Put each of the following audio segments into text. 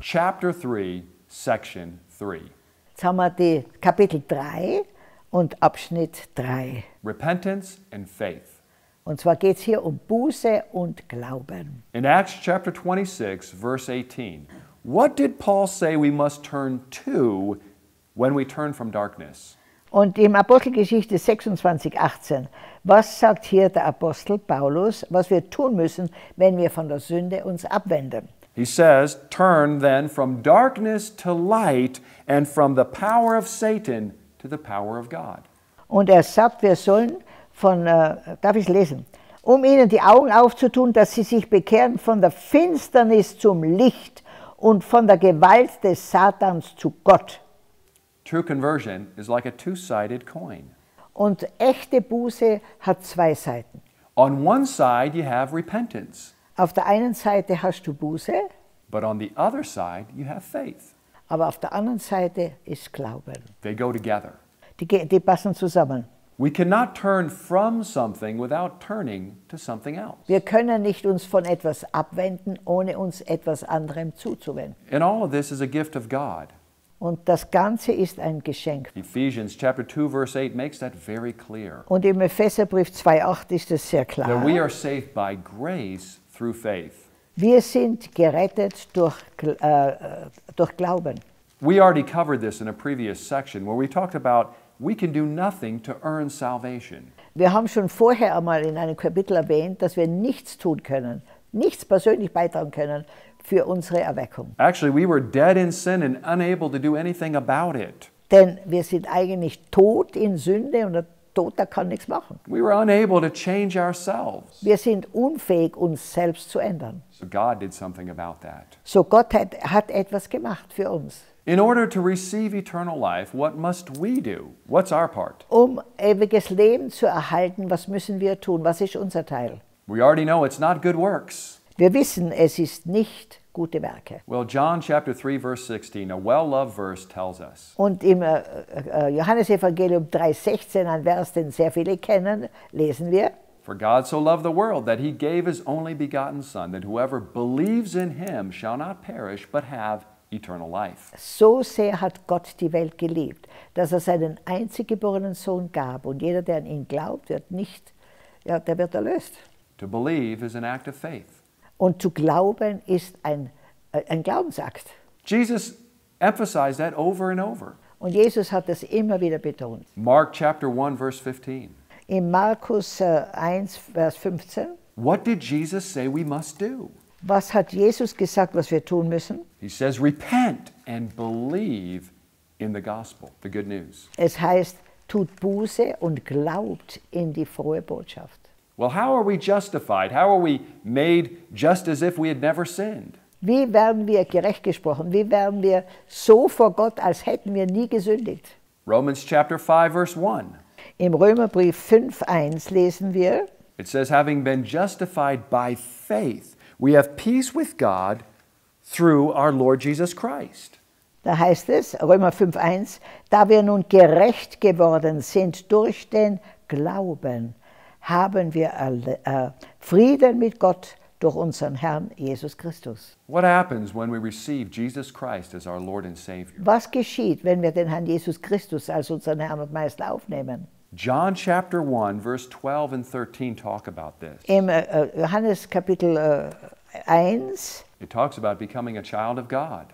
chapter 3, section 3. Jetzt haben wir die Kapitel 3 und Abschnitt 3. Repentance and faith. Und zwar geht es hier um Buße und Glauben. In Acts chapter 26, verse 18, what did Paul say we must turn to when we turn from darkness? Und im Apostelgeschichte 26, 18, was sagt hier der Apostel Paulus, was wir tun müssen, wenn wir von der Sünde uns abwenden? He says, Turn then from darkness to light and from the power of Satan to the power of God. Und er sagt, wir sollen von, äh, darf ich es lesen, um ihnen die Augen aufzutun, dass sie sich bekehren von der Finsternis zum Licht und von der Gewalt des Satans zu Gott. True conversion is like a two sided coin. Und echte Buße hat zwei Seiten. On one side, you have repentance, Auf der einen Seite hast du Buße, but on the other side, you have faith. aber auf der anderen Seite ist Glauben. They go together. Die, die passen zusammen. We cannot turn from something without turning to something else. Wir können nicht uns von etwas abwenden, ohne uns etwas anderem zuzuwenden. And all of this is a gift of God. Und das Ganze ist ein Geschenk. Ephesians chapter 2 verse 8 makes that very clear. Und im Epheserbrief 2,8 ist es sehr That klar. we are saved by grace through faith. Wir sind gerettet durch, äh, äh, durch Glauben. We already covered this in a previous section where we talked about we can do nothing to earn salvation. Wir haben schon vorher einmal in einem Kapitel erwähnt, dass wir nichts tun können, nichts persönlich beitragen können für unsere Erweckung. Actually, we were dead in sin and unable to do anything about it. Denn wir sind eigentlich tot in Sünde und Toter kann nichts machen. We were unable to change ourselves. Wir sind unfähig, uns selbst zu ändern. So God did something about that. So Gott hat, hat etwas gemacht für uns. In order to receive eternal life, what must we do? What's our part? Um ewiges Leben zu erhalten, was müssen wir tun? Was ist unser Teil? We already know it's not good works. Wir wissen, es ist nicht gute Werke. Well, John chapter 3 verse 16, a well-loved verse tells us. Und im äh, äh, Johannesevangelium 3,16, ein Vers, den sehr viele kennen, lesen wir, For God so loved the world that he gave his only begotten son that whoever believes in him shall not perish but have eternal life. so sehr hat Gott die Welt geliebt, dass er seinen einzig geborenen Sohn gab. Und jeder, der an ihn glaubt, wird nicht, ja, der wird erlöst. To believe is an act of faith. Und zu glauben ist ein, äh, ein Glaubensakt. Jesus emphasized that over and over. Und Jesus hat das immer wieder betont. Mark chapter 1 verse 15. In Markus äh, 1, Vers 15, What did Jesus say we must do? was hat Jesus gesagt, was wir tun müssen? He says repent and believe in the gospel, the good news. Es heißt, tut Buße und glaubt in die frohe Botschaft. Well, how are we justified? How are we made just as if we had never sinned? Wie werden wir gerecht gesprochen? Wie werden wir so vor Gott, als hätten wir nie gesündigt? Romans chapter 5 verse 1. Im Römerbrief 5.1 lesen wir, It says, having been justified by faith, we have peace with God through our Lord Jesus Christ. da heißt es, Römer 5.1, da wir nun gerecht geworden sind durch den Glauben, haben wir äh, Frieden mit Gott durch unseren Herrn Jesus Christus. What happens when we receive Jesus Christ as our Lord and Savior? Was geschieht, wenn wir den Herrn Jesus Christus als unseren Herrn und Meister aufnehmen? John chapter 1, verse 12 and 13 talk about this. Im äh, äh Johannes Kapitel äh, 1 It talks about becoming a child of God.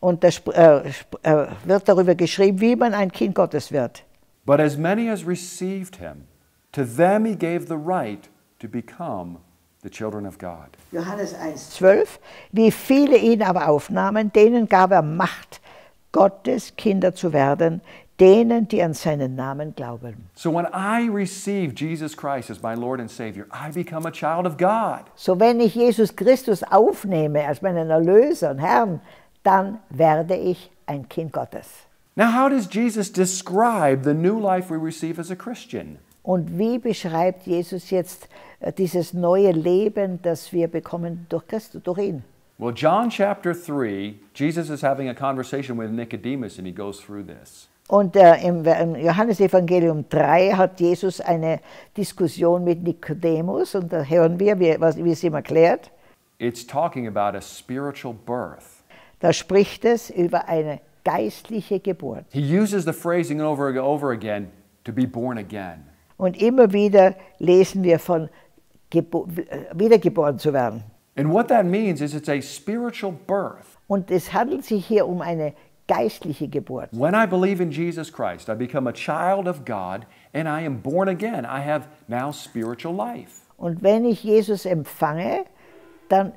und da sp- äh, sp- äh, wird darüber geschrieben, wie man ein Kind Gottes wird. But as many as received him, to them he gave the right to become the children of God. Johannes 1, 12. Wie viele ihn aber aufnahmen, denen gab er Macht, Gottes Kinder zu werden, denen, die an seinen Namen glauben. So when I receive Jesus Christ as my Lord and Savior, I become a child of God. So wenn ich Jesus Christus aufnehme als meinen Erlöser und Herrn, dann werde ich ein Kind Gottes. Now, how does Jesus describe the new life we receive as a Christian? Und wie beschreibt Jesus jetzt äh, dieses neue Leben, das wir bekommen durch Christus, durch ihn? Well, John chapter 3, Jesus is having a conversation with Nicodemus and he goes through this. Und äh, im, im Johannesevangelium 3 hat Jesus eine Diskussion mit Nikodemus und da hören wir, wie, was, wie es ihm erklärt. It's talking about a spiritual birth. da spricht es über eine geistliche Geburt. He uses the phrasing over and over again to be born again. Und immer wieder lesen wir von Gebo äh, wiedergeboren zu werden. And what that means is it's a spiritual birth. Und es handelt sich hier um eine geistliche Geburt. When I believe in Jesus Christ, I become a child of God and I am born again. I have now spiritual life. Und wenn ich Jesus empfange, dann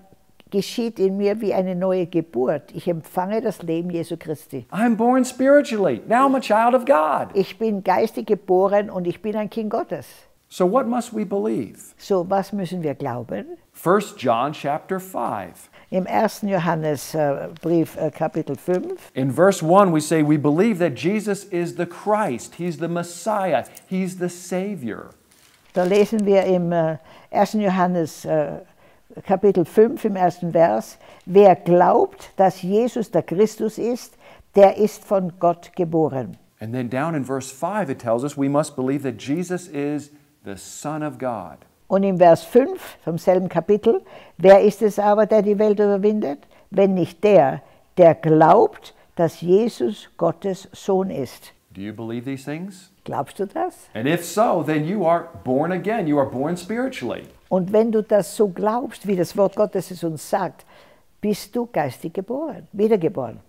geschieht in mir wie eine neue Geburt. Ich empfange das Leben Jesu Christi. I'm born spiritually. Now I'm a child of God. Ich bin geistig geboren und ich bin ein Kind Gottes. So what must we believe? So, was müssen wir glauben? 1 John chapter 5. Im 1. Johannesbrief, äh, Kapitel 5, In verse 1, we say, We believe that Jesus is the Christ, He's the Messiah, He's the Savior. da lesen wir im äh, 1. Johannes äh, Kapitel 5 im ersten Vers, wer glaubt, dass Jesus der Christus ist, der ist von Gott geboren. And then down in verse 5, it tells us we must believe that Jesus is the Son of God. Und im Vers 5 vom selben Kapitel, wer ist es aber, der die Welt überwindet? Wenn nicht der, der glaubt, dass Jesus Gottes Sohn ist. Do you believe these things? Glaubst du das? And if so, then you are born again. You are born spiritually. Und wenn du das so glaubst, wie das Wort Gottes es uns sagt, bist du geistig geboren, wiedergeboren.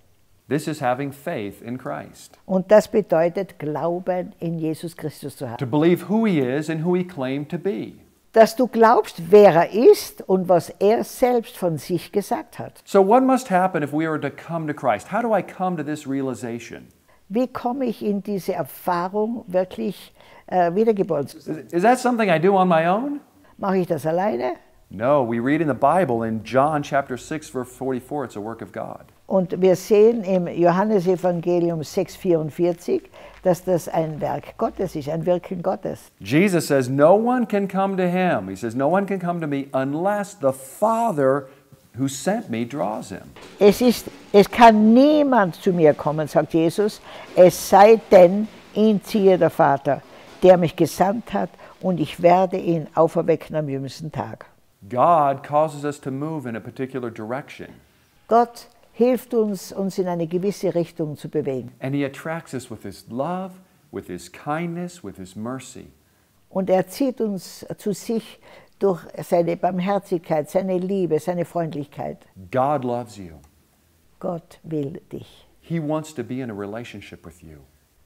This is having faith in Christ. Und das bedeutet Glauben in Jesus Christus zu haben. To believe who He is and who He claimed to be. Dass du glaubst, wer er ist und was er selbst von sich gesagt hat. So, what must happen if we are to come to Christ? How do I come to this realization? Wie komme ich in diese Erfahrung, wirklich äh, wiedergeboren zu sein? Is is that something I do on my own? Mache ich das alleine? No, we read in the Bible in John chapter 6 verse 44 it's a work of God. Und wir sehen im Johannesevangelium 6,44, dass das ein Werk Gottes ist, ein Wirken Gottes. Jesus says no one can come to him. He says no one can come to me unless the Father who sent me draws him. Es, ist, es kann niemand zu mir kommen, sagt Jesus, es sei denn, ihn ziehe der Vater, der mich gesandt hat, und ich werde ihn auferwecken am jüngsten Tag. God causes us to move in a particular direction Gott hilft uns, uns in eine gewisse Richtung zu bewegen. and he attracts us with his love, with his kindness, with his mercy. Und er zieht uns zu sich durch seine Barmherzigkeit, seine Liebe, seine Freundlichkeit. God loves you. Gott will dich. He wants to be in a relationship with you.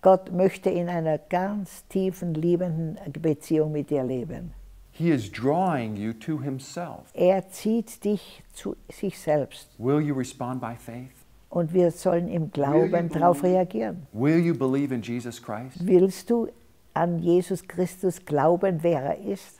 Gott möchte in einer ganz tiefen, liebenden Beziehung mit dir leben. He is drawing you to himself. Er zieht dich zu sich selbst. Will you respond by faith? Und wir sollen im Glauben darauf reagieren. Will you believe in Jesus Christ? Willst du an Jesus Christus glauben, wer er ist?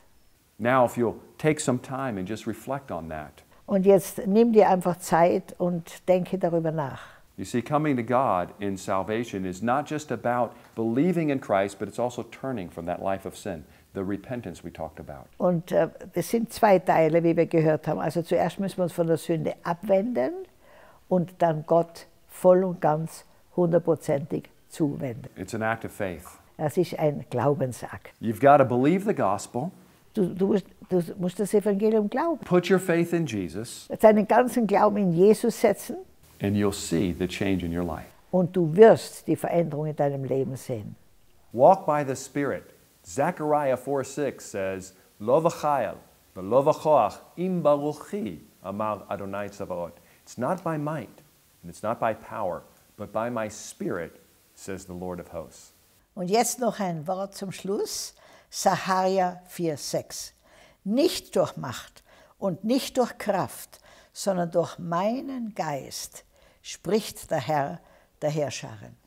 Now, if you'll take some time and just reflect on that. Und jetzt nimm dir einfach Zeit und denke darüber nach. You see, coming to God in salvation is not just about believing in Christ, but it's also turning from that life of sin, the repentance we talked about. Und äh, das sind zwei Teile, wie wir gehört haben. Also zuerst müssen wir uns von der Sünde abwenden und dann Gott voll und ganz hundertprozentig zuwenden. It's an act of faith. Das ist ein Glaubensakt. You've got to believe the gospel, Du, du, musst, du musst das Evangelium glauben. put your faith in Jesus, Deinen ganzen Glauben in Jesus setzen and you'll see the change in your life. und du wirst die Veränderung in deinem Leben sehen. Walk by the Spirit. Zechariah 4 6 says, Lo v'chayel, v'lo v'choach, im baruchi, amar Adonai Tzavaot. It's not by might, and it's not by power, but by my Spirit, says the Lord of hosts. Und jetzt noch ein Wort zum Schluss. Saharia 4,6. Nicht durch Macht und nicht durch Kraft, sondern durch meinen Geist, spricht der Herr der Herrscharen.